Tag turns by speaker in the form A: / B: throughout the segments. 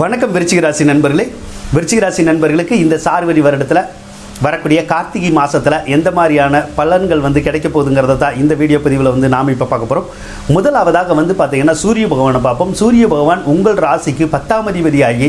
A: வணக்கம் விருச்சிக ராசி நண்பர்களே. விருச்சிக ராசி நண்பர்களுக்கு இந்த சார்வரி வருடத்தில் வரக்கூடிய கார்த்திகை மாதத்தில் எந்த மாதிரியான பலன்கள் வந்து கிடைக்க போகுதுங்கிறத தான் இந்த வீடியோ பதிவில் வந்து நாம் இப்போ பார்க்க போகிறோம் முதலாவதாக வந்து பார்த்தீங்கன்னா சூரிய பகவானை பார்ப்போம். சூரிய பகவான் உங்கள் ராசிக்கு பத்தாம் அதிபதியாகி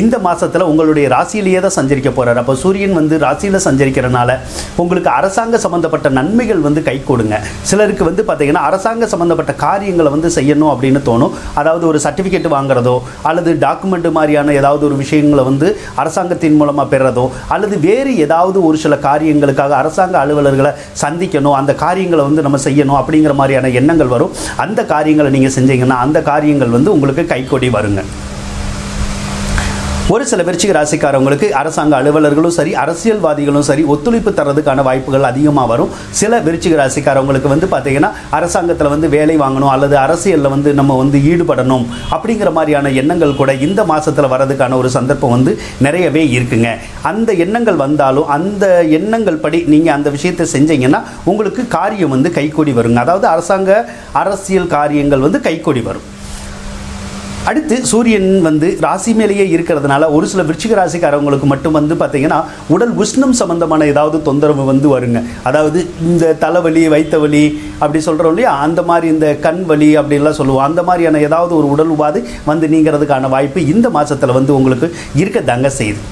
A: இந்த மாதத்தில் உங்களுடைய ராசியிலேயே தான் சஞ்சரிக்க போகிறார் அப்போ சூரியன் வந்து ராசியில் சஞ்சரிக்கிறனால உங்களுக்கு அரசாங்க சம்மந்தப்பட்ட நன்மைகள் வந்து கை கொடுங்க. சிலருக்கு வந்து பார்த்தீங்கன்னா அரசாங்க சம்மந்தப்பட்ட காரியங்களை வந்து செய்யணும் அப்படின்னு தோணும். அதாவது ஒரு சர்டிஃபிகேட் வாங்குறதோ அல்லது டாக்குமெண்ட் மாதிரியான ஏதாவது ஒரு விஷயங்களை வந்து அரசாங்கத்தின் மூலமாக பெறதோ அல்லது வேறு ஏதாவது ஒரு சில காரியங்களுக்காக அரசாங்க அலுவலர்களை சந்திக்கணும் அந்த காரியங்களை வந்து நம்ம செய்யணும் அப்படிங்கிற மாதிரியான எண்ணங்கள் வரும். அந்த காரியங்களை நீங்கள் செஞ்சீங்கன்னா அந்த காரியங்கள் வந்து உங்களுக்கு கைக்கொடி வருங்க. ஒரு சில விருச்சிக ராசிக்காரவங்களுக்கு அரசாங்க அலுவலர்களும் சரி அரசியல்வாதிகளும் சரி ஒத்துழைப்பு தர்றதுக்கான வாய்ப்புகள் அதிகமாக வரும். சில விருச்சிக ராசிக்காரவங்களுக்கு வந்து பார்த்தீங்கன்னா அரசாங்கத்தில் வந்து வேலை வாங்கணும் அல்லது அரசியலில் வந்து நம்ம வந்து ஈடுபடணும் அப்படிங்கிற மாதிரியான எண்ணங்கள் கூட இந்த மாதத்தில் வர்றதுக்கான ஒரு சந்தர்ப்பம் வந்து நிறையவே இருக்குங்க. அந்த எண்ணங்கள் வந்தாலும் அந்த எண்ணங்கள் படி நீங்கள் அந்த விஷயத்தை செஞ்சீங்கன்னா உங்களுக்கு காரியம் வந்து கைகூடி வருங்க. அதாவது அரசாங்க அரசியல் காரியங்கள் வந்து கைகூடி வரும். அடுத்து சூரியன் வந்து ராசி மேலேயே இருக்கிறதுனால ஒரு சில விருச்சிக ராசிக்காரவங்களுக்கு மட்டும் வந்து பார்த்தீங்கன்னா உடல் உஷ்ணம் சம்பந்தமான ஏதாவது தொந்தரவு வந்து வருங்க. அதாவது இந்த தலைவலி வைத்த வலி அப்படி சொல்கிறோம் இல்லையா? அந்த மாதிரி இந்த கண் வலி அப்படின்லாம் சொல்லுவோம். அந்த மாதிரியான ஏதாவது ஒரு உடல் உபாதை வந்து நீங்கிறதுக்கான வாய்ப்பு இந்த மாதத்தில் வந்து உங்களுக்கு இருக்க தாங்க செய்யுது.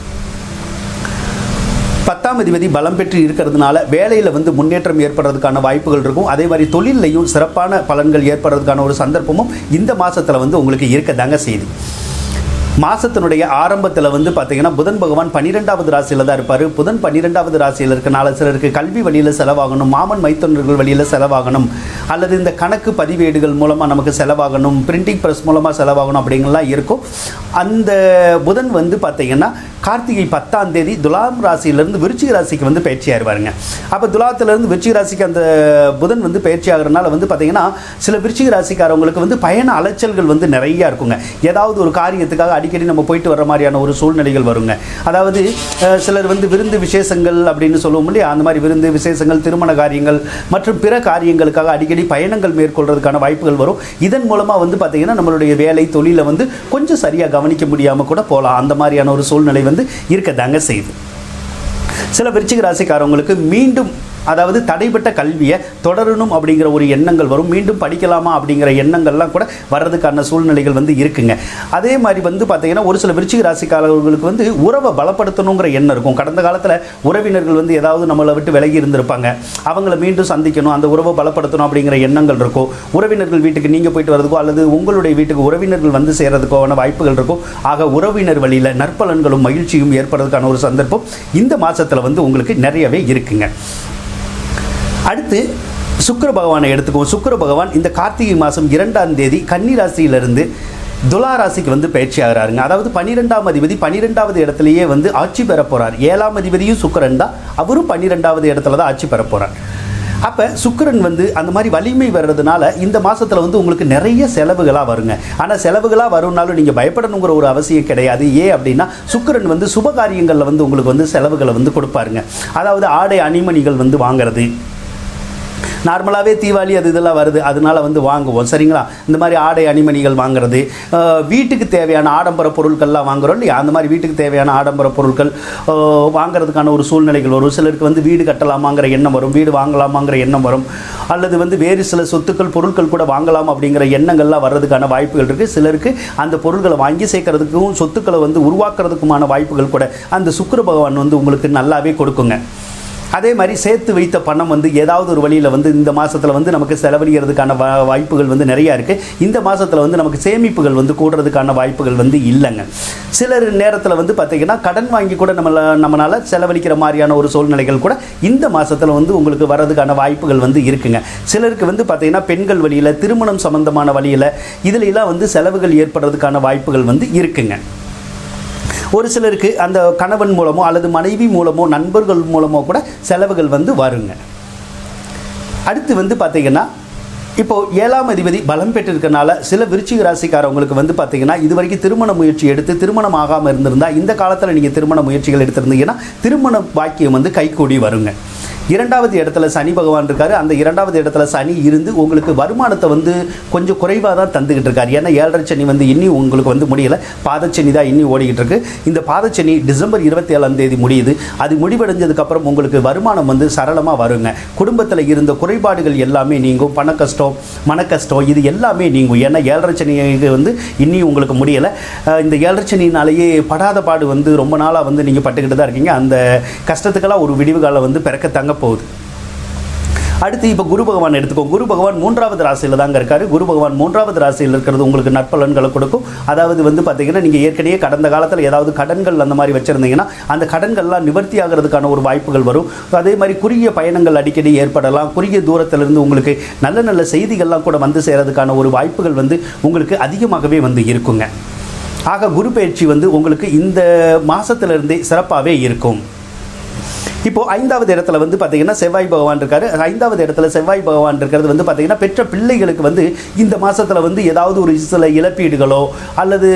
A: பத்தாம் அதிபதி பலம் பெற்று இருக்கிறதுனால வேலையில் வந்து முன்னேற்றம் ஏற்படுறதுக்கான வாய்ப்புகள் இருக்கும். அதே மாதிரி தொழிலையும் சிறப்பான பலன்கள் ஏற்படுறதுக்கான ஒரு சந்தர்ப்பமும் இந்த மாதத்தில் வந்து உங்களுக்கு இருக்க தாங்க செய்யுது. மாதத்தினுடைய ஆரம்பத்தில் வந்து பார்த்தீங்கன்னா புதன் பகவான் பன்னிரெண்டாவது ராசியில் தான் இருப்பார். புதன் பன்னிரெண்டாவது ராசியில் இருக்கனால சிலருக்கு கல்வி வழியில் செலவாகணும் மாமன் மைத்தொண்டர்கள் வழியில் செலவாகணும் அல்லது இந்த கணக்கு பதிவேடுகள் மூலமாக நமக்கு செலவாகணும் பிரிண்டிங் ப்ரெஸ் மூலமாக செலவாகணும் அப்படிங்கலாம் இருக்கும். அந்த புதன் வந்து பார்த்திங்கன்னா கார்த்திகை பத்தாம் தேதி துலாம் ராசியிலேருந்து விருச்சிக ராசிக்கு வந்து பயிற்சி ஆயிடுவாருங்க அப்போ துலாத்திலேருந்து விருச்சிக ராசிக்கு அந்த புதன் வந்து பயிற்சி ஆகிறனால வந்து பார்த்தீங்கன்னா சில விருச்சிக ராசிக்காரவங்களுக்கு வந்து பயண அலைச்சல்கள் வந்து நிறையா இருக்குங்க. ஏதாவது ஒரு காரியத்துக்காக அடிக்கடி நம்ம போயிட்டு வர மாதிரியான ஒரு சூழ்நிலைகள் வருங்க. அதாவது சிலர் வந்து விருந்து விசேஷங்கள் அப்படின்னு சொல்லுவோம் இல்லையா? அந்த மாதிரி விருந்து விசேஷங்கள் திருமண காரியங்கள் மற்றும் பிற காரியங்களுக்காக அடிக்கடி பயணங்கள் மேற்கொள்றதுக்கான வாய்ப்புகள் வரும். இதன் மூலமாக வந்து பார்த்தீங்கன்னா நம்மளுடைய வேலை தொழிலை வந்து கொஞ்சம் சரியாக கவனிக்க முடியாமல் கூட போகலாம். அந்த மாதிரியான ஒரு சூழ்நிலை வந்து வந்து இருக்கதாங்க செய்யுது. சில விருச்சிக ராசிக்காரவங்களுக்கு மீண்டும் அதாவது தடைப்பட்ட கல்வியை தொடரணும் அப்படிங்கிற ஒரு எண்ணங்கள் வரும். மீண்டும் படிக்கலாமா அப்படிங்கிற எண்ணங்கள்லாம் கூட வர்றதுக்கான சூழ்நிலைகள் வந்து இருக்குங்க. அதே மாதிரி வந்து பார்த்தீங்கன்னா ஒரு சில விருச்சிக ராசிக்காரர்களுக்கு வந்து உறவை பலப்படுத்தணுங்கிற எண்ணம் இருக்கும். கடந்த காலத்தில் உறவினர்கள் வந்து ஏதாவது நம்மளை விட்டு விலகி இருந்திருப்பாங்க. அவங்கள மீண்டும் சந்திக்கணும் அந்த உறவை பலப்படுத்தணும் அப்படிங்கிற எண்ணங்கள் இருக்கும். உறவினர்கள் வீட்டுக்கு நீங்கள் போயிட்டு வரதுக்கோ அல்லது உங்களுடைய வீட்டுக்கு உறவினர்கள் வந்து சேர்றதுக்கான வாய்ப்புகள் இருக்கும். ஆக உறவினர் வழியில் நற்பலன்களும் மகிழ்ச்சியும் ஏற்படுறதுக்கான ஒரு சந்தர்ப்பம் இந்த மாதத்தில் வந்து உங்களுக்கு நிறையவே இருக்குங்க. அடுத்து சுக்கர பகவானை எடுத்துக்குவோம். சுக்கிர பகவான் இந்த கார்த்திகை மாதம் இரண்டாம் தேதி கன்னி ராசியிலிருந்து துலா ராசிக்கு வந்து பயிற்சி ஆகிறாருங்க. அதாவது பன்னிரெண்டாம் அதிபதி பன்னிரெண்டாவது இடத்துலையே வந்து ஆட்சி பெற போகிறார் ஏழாம் அதிபதியும் சுக்கரன் தான். அவரும் பன்னிரெண்டாவது இடத்துல தான் ஆட்சி பெற போகிறார் அப்போ சுக்கிரன் வந்து அந்த மாதிரி வலிமை வர்றதுனால இந்த மாதத்தில் வந்து உங்களுக்கு நிறைய செலவுகளாக வருங்க. ஆனால் செலவுகளாக வரும்னாலும் நீங்கள் பயப்படணுங்கிற ஒரு அவசியம் கிடையாது. ஏன் அப்படின்னா சுக்கரன் வந்து சுப காரியங்களில் வந்து உங்களுக்கு வந்து செலவுகளை வந்து கொடுப்பாருங்க. அதாவது ஆடை அணிமணிகள் வந்து வாங்குறது நார்மலாகவே தீபாவளி அது இதெல்லாம் வருது அதனால வந்து வாங்குவோம். சரிங்களா? இந்த மாதிரி ஆடை அணிமணிகள் வாங்குறது வீட்டுக்கு தேவையான ஆடம்பர பொருட்கள்லாம் வாங்குறோம் இல்லையா? அந்த மாதிரி வீட்டுக்கு தேவையான ஆடம்பர பொருட்கள் வாங்குறதுக்கான ஒரு சூழ்நிலைகள் வரும். சிலருக்கு வந்து வீடு கட்டலாமாங்கிற எண்ணம் வரும் வீடு வாங்கலாமாங்கிற எண்ணம் வரும். அல்லது வந்து வேறு சில சொத்துக்கள் பொருட்கள் கூட வாங்கலாம் அப்படிங்கிற எண்ணங்கள்லாம் வர்றதுக்கான வாய்ப்புகள் இருக்குது சிலருக்கு அந்த பொருட்களை வாங்கி சேர்க்கறதுக்கும் சொத்துக்களை வந்து உருவாக்குறதுக்குமான வாய்ப்புகள் கூட அந்த சுக்கர பகவான் வந்து உங்களுக்கு நல்லாவே கொடுக்குங்க. அதே மாதிரி சேர்த்து வைத்த பணம் வந்து ஏதாவது ஒரு வழியில் வந்து இந்த மாதத்தில் வந்து நமக்கு செலவழிக்கிறதுக்கான வா வாய்ப்புகள் வந்து நிறையா இருக்குது இந்த மாதத்தில் வந்து நமக்கு சேமிப்புகள் வந்து கூடுறதுக்கான வாய்ப்புகள் வந்து இல்லைங்க. சிலர் நேரத்தில் வந்து பார்த்திங்கன்னா கடன் வாங்கி கூட நம்மள நம்மளால் செலவழிக்கிற மாதிரியான ஒரு சூழ்நிலைகள் கூட இந்த மாதத்தில் வந்து உங்களுக்கு வர்றதுக்கான வாய்ப்புகள் வந்து இருக்குங்க. சிலருக்கு வந்து பார்த்திங்கன்னா பெண்கள் வழியில் திருமணம் சம்பந்தமான வழியில் இதுலெல்லாம் வந்து செலவுகள் ஏற்படுறதுக்கான வாய்ப்புகள் வந்து இருக்குங்க. ஒரு சிலருக்கு அந்த கணவன் மூலமோ அல்லது மனைவி மூலமோ நண்பர்கள் மூலமோ கூட செலவுகள் வந்து வருங்க. அடுத்து வந்து பார்த்தீங்கன்னா இப்போ ஏழாம் அதிபதி பலம் பெற்றிருக்கனால சில விருச்சிக ராசிக்காரவங்களுக்கு வந்து பார்த்தீங்கன்னா இது வரைக்கும் திருமண முயற்சி எடுத்து திருமணம் ஆகாமல் இருந்திருந்தால் இந்த காலத்தில் நீங்கள் திருமண முயற்சிகள் எடுத்திருந்தீங்கன்னா திருமண பாக்கியம் வந்து கைகூடி வருங்க. இரண்டாவது இடத்துல சனி பகவான் இருக்காரு. அந்த இரண்டாவது இடத்துல சனி இருந்து உங்களுக்கு வருமானத்தை வந்து கொஞ்சம் குறைவாக தான் தந்துக்கிட்டு இருக்காரு. ஏன்னா ஏழரை சனி வந்து இன்னி உங்களுக்கு வந்து முடியல. பாதச்சனி தான் இன்னி ஓடிக்கிட்டு இருக்கு. இந்த பாதச்சனி டிசம்பர் இருபத்தி ஏழாம் தேதி முடியுது. அது முடிவடைஞ்சதுக்கப்புறம் உங்களுக்கு வருமானம் வந்து சரளமாக வருங்க. குடும்பத்தில் இருந்த குறைபாடுகள் எல்லாமே நீங்கும். பண கஷ்டம் மன கஷ்டம் இது எல்லாமே நீங்கும். ஏன்னா ஏழரை சனிக்கு வந்து இன்னி உங்களுக்கு முடியலை. இந்த ஏழரை சனினாலேயே படாத பாடு வந்து ரொம்ப நாளாக வந்து நீங்கள் பட்டுக்கிட்டு தான் இருக்கீங்க. அந்த கஷ்டத்துக்கெல்லாம் ஒரு விடிவு காலம் வந்து பிறக்கத்தாங்க போகுது. அடுத்து இப்போ குரு பகவான் எடுத்துக்கோ. குரு பகவான் மூன்றாவது ராசியில் தாங்க இருக்காரு. குரு பகவான் மூன்றாவது ராசியில் இருக்கிறது உங்களுக்கு நற்பலன்களை கொடுக்கும். அதாவது வந்து பார்த்தீங்கன்னா நீங்கள் ஏற்கனவே கடந்த காலத்தில் ஏதாவது கடன்கள் அந்த மாதிரி வச்சுருந்தீங்கன்னா அந்த கடன்கள்லாம் நிவர்த்தி ஆகிறதுக்கான ஒரு வாய்ப்புகள் வரும். அதே மாதிரி குறுகிய பயணங்கள் அடிக்கடி ஏற்படலாம். குறுகிய தூரத்திலிருந்து உங்களுக்கு நல்ல நல்ல செய்திகள்லாம் கூட வந்து சேரதுக்கான ஒரு வாய்ப்புகள் வந்து உங்களுக்கு அதிகமாகவே வந்து இருக்குங்க. ஆக குரு பயிற்சி வந்து உங்களுக்கு இந்த மாதத்துலேருந்தே சிறப்பாகவே இருக்கும். இப்போ ஐந்தாவது இடத்துல வந்து பார்த்தீங்கன்னா செவ்வாய் பகவான் இருக்காரு. ஐந்தாவது இடத்துல செவ்வாய் பகவான் இருக்கிறது வந்து பார்த்தீங்கன்னா பெற்ற பிள்ளைகளுக்கு வந்து இந்த மாதத்தில் வந்து ஏதாவது ஒரு சில இழப்பீடுகளோ அல்லது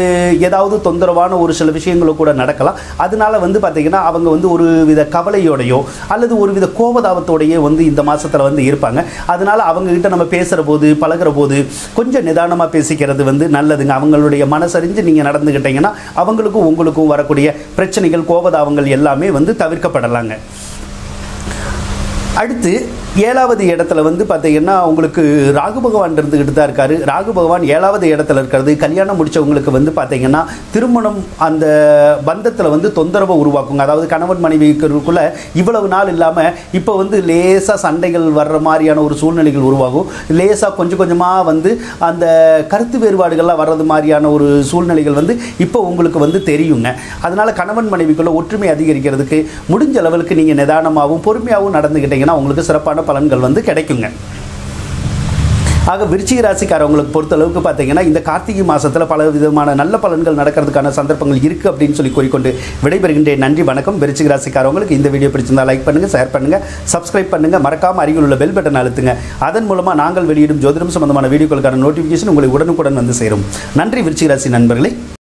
A: ஏதாவது தொந்தரவான ஒரு சில விஷயங்களோ கூட நடக்கலாம். அதனால வந்து பார்த்தீங்கன்னா அவங்க வந்து ஒரு வித கவலையோடையோ அல்லது ஒரு வித கோபதாபத்தோடையே வந்து இந்த மாதத்தில் வந்து இருப்பாங்க. அதனால அவங்க கிட்ட நம்ம பேசுகிற போது பழகிற போது கொஞ்சம் நிதானமாக பேசிக்கிறது வந்து நல்லதுங்க. அவங்களுடைய மனசறிஞ்சு நீங்கள் நடந்துக்கிட்டீங்கன்னா அவங்களுக்கும் உங்களுக்கும் வரக்கூடிய பிரச்சனைகள் கோபதாபங்கள் எல்லாமே வந்து தவிர்க்கப்படலாங்க. back. அடுத்து ஏழாவது இடத்துல வந்து பார்த்தீங்கன்னா உங்களுக்கு ராகு பகவான் இருந்துக்கிட்டு தான் இருக்காரு. ராகு பகவான் ஏழாவது இடத்துல இருக்கிறது. கல்யாணம் முடிச்சவங்களுக்கு வந்து பார்த்தீங்கன்னா திருமணம் அந்த பந்தத்தில் வந்து தொந்தரவை உருவாக்குங்க. அதாவது கணவன் மனைவிக்குள்ள இவ்வளவு நாள் இல்லாமல் இப்போ வந்து லேசாக சண்டைகள் வர்ற மாதிரியான ஒரு சூழ்நிலைகள் உருவாகும். லேசாக கொஞ்சம் கொஞ்சமாக வந்து அந்த கருத்து வேறுபாடுகள்லாம் வர்றது மாதிரியான ஒரு சூழ்நிலைகள் வந்து இப்போ உங்களுக்கு வந்து தெரியுங்க. அதனால் கணவன் மனைவிக்குள்ளே ஒற்றுமை அதிகரிக்கிறதுக்கு முடிஞ்ச அளவுக்கு நீங்கள் நிதானமாகவும் பொறுமையாகவும் நடந்துக்கிட்டீங்கன்னா உங்களுக்கு சிறப்பான பலன்கள் வந்து கிடைக்குங்க. ஆக விருச்சிக ராசிக்காரவங்களுக்கு பொறுத்தளவுக்கு பார்த்தீங்கன்னா இந்த கார்த்திகை மாதத்தில் பல விதமான நல்ல பலன்கள் நடக்கிறதுக்கான சந்தர்ப்பங்கள் இருக்குது அப்படின்னு சொல்லி கூறிக்கொண்டு விடைபெறுகின்றேன். நன்றி வணக்கம். விருச்சிக ராசிக்காரவங்களுக்கு இந்த வீடியோ பிடிச்சிருந்தால் லைக் பண்ணுங்கள் ஷேர் பண்ணுங்கள் சப்ஸ்கிரைப் பண்ணுங்கள் மறக்காமல் அருகில் உள்ள பெல் பட்டன் அழுத்துங்க. அதன் மூலமாக நாங்கள் வெளியிடும் ஜோதிடம் சம்பந்தமான வீடியோக்களுக்கான நோட்டிஃபிகேஷன் உங்களுக்கு உடனுக்குடன் வந்து சேரும். நன்றி விருச்சிக ராசி நண்பர்களே.